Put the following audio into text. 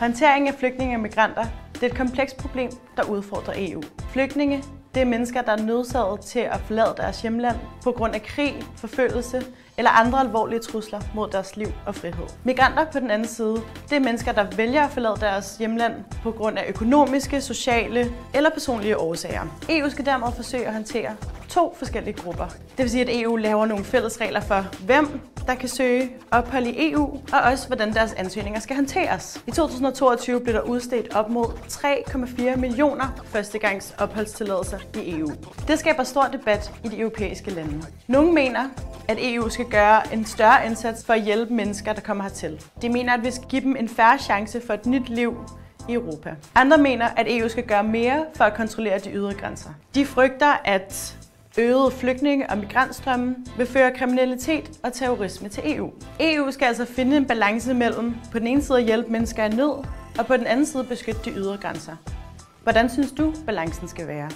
Håndtering af flygtninge og migranter det er et komplekst problem, der udfordrer EU. Flygtninge det er mennesker, der er nødsaget til at forlade deres hjemland på grund af krig, forfølgelse eller andre alvorlige trusler mod deres liv og frihed. Migranter på den anden side, det er mennesker, der vælger at forlade deres hjemland på grund af økonomiske, sociale eller personlige årsager. EU skal dermed forsøge at håndtere to forskellige grupper. Det vil sige, at EU laver nogle fælles regler for, hvem der kan søge ophold i EU, og også hvordan deres ansøgninger skal håndteres. I 2022 blev der udstedt op mod 3,4 millioner førstegangs opholdstilladelser i EU. Det skaber stor debat i de europæiske lande. Nogle mener, at EU skal gøre en større indsats for at hjælpe mennesker, der kommer hertil. De mener, at vi skal give dem en færre chance for et nyt liv i Europa. Andre mener, at EU skal gøre mere for at kontrollere de ydre grænser. De frygter, at øgede flygtninge- og migrantstrømme vil føre kriminalitet og terrorisme til EU. EU skal altså finde en balance mellem på den ene side at hjælpe mennesker i nød, og på den anden side beskytte de ydre grænser. Hvordan synes du, balancen skal være?